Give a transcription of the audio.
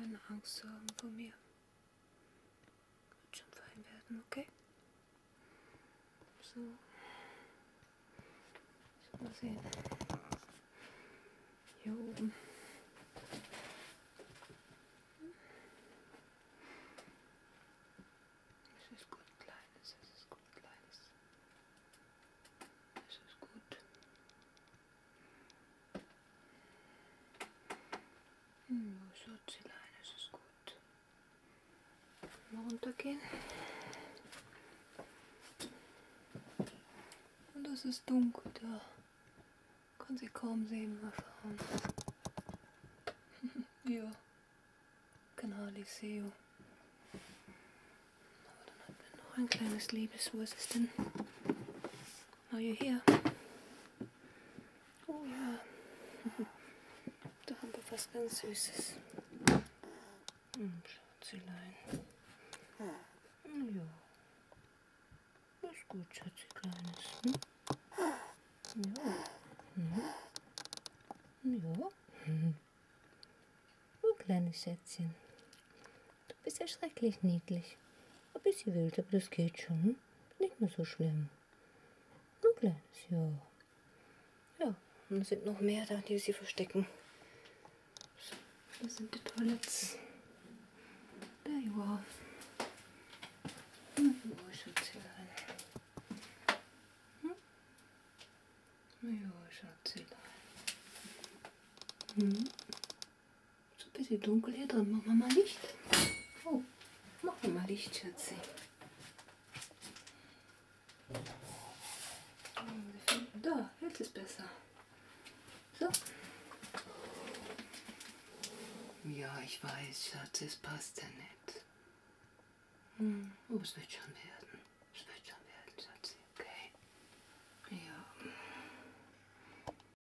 keine Angst haben vor mir. Wird schon fein werden, okay? So. So, mal sehen. Hier oben. Es ist gut, Kleines, es ist gut, Kleines. Es ist gut. Hm, Schatzelein, es ist gut. Mal runtergehen. Und es ist dunkel da. Kann sie kaum sehen, mal schauen. ja. Can hardly see you. Aber dann hat man noch ein kleines Liebes. Wo ist es denn? Are you here? Oh ja. Da haben wir was ganz Süßes. Hm, Schatzelein. Ja. Ist gut, Schatzi, Kleines. Hm? Ja. Hm. Ja. Hm. Oh, kleines Schätzchen. Du bist ja schrecklich niedlich. Ein bisschen wild, aber das geht schon. Hm? Nicht mehr so schlimm. Ein kleines, ja. Ja, und es sind noch mehr da, die sie verstecken. So, das sind die Toilettes. There you are. Hm, Oh, Schatzelein. Hm? Ja, Schatzelein. Hm? So ein bisschen dunkel hier drin. Machen wir mal Licht. Oh, machen wir mal Licht, Schatzi. Finden- Da, jetzt ist besser. So. Ja, ich weiß, Schatz, es passt ja nicht. Hm, oh, es wird schon werden.